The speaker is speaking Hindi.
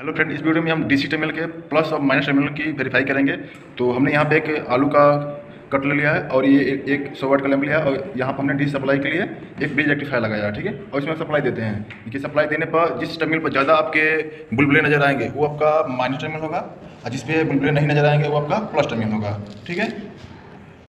हेलो फ्रेंड इस वीडियो में हम डी सी के प्लस और माइनस टर्मिनल की वेरीफाई करेंगे। तो हमने यहाँ पे एक आलू का कट ले लिया है और ये एक, एक सौ वाट का लैम्प लिया है और यहाँ पर हमने डी सप्लाई के लिए एक ब्रिज रेक्टिफायर लगाया है ठीक है? और इसमें सप्लाई देते हैं। देखिए सप्लाई देने पर जिस टर्मिनल पर ज़्यादा आपके बुलबुले नज़र आएँगे वो आपका माइनस टर्मिनल होगा और जिस पे बुलबुले नहीं नज़र आएँगे वो आपका प्लस टर्मिनल होगा ठीक है?